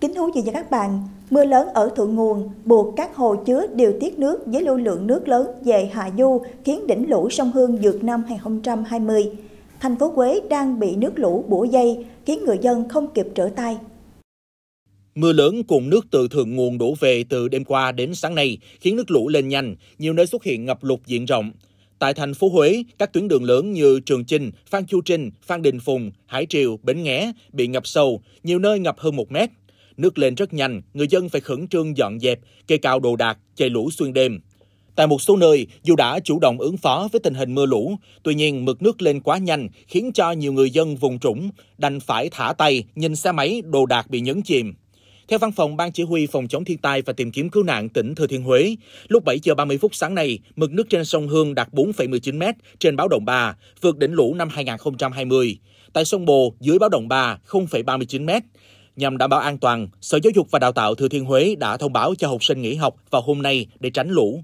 Kính thú chị và các bạn, mưa lớn ở thượng nguồn buộc các hồ chứa điều tiết nước với lưu lượng nước lớn về hạ du khiến đỉnh lũ sông Hương vượt năm 2020. Thành phố Quế đang bị nước lũ bủa dây khiến người dân không kịp trở tay. Mưa lớn cùng nước từ thượng nguồn đổ về từ đêm qua đến sáng nay khiến nước lũ lên nhanh, nhiều nơi xuất hiện ngập lụt diện rộng. Tại thành phố Huế, các tuyến đường lớn như Trường Chinh, Phan Chu Trinh, Phan Đình Phùng, Hải Triều, Bến Nghé bị ngập sâu, nhiều nơi ngập hơn một mét. Nước lên rất nhanh, người dân phải khẩn trương dọn dẹp, kê cao đồ đạc, chạy lũ xuyên đêm. Tại một số nơi, dù đã chủ động ứng phó với tình hình mưa lũ, tuy nhiên mực nước lên quá nhanh khiến cho nhiều người dân vùng trũng đành phải thả tay nhìn xe máy đồ đạc bị nhấn chìm. Theo văn phòng Ban Chỉ huy Phòng chống thiên tai và tìm kiếm cứu nạn tỉnh Thừa Thiên Huế, lúc 7 giờ 30 phút sáng nay, mực nước trên sông Hương đạt 4,19 m trên báo động 3, vượt đỉnh lũ năm 2020. Tại sông Bồ, dưới báo động 3, 0,39 m. Nhằm đảm bảo an toàn, Sở Giáo dục và Đào tạo Thừa Thiên Huế đã thông báo cho học sinh nghỉ học vào hôm nay để tránh lũ.